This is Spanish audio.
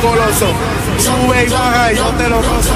peligroso. Sube y baja y yo te lo gozo.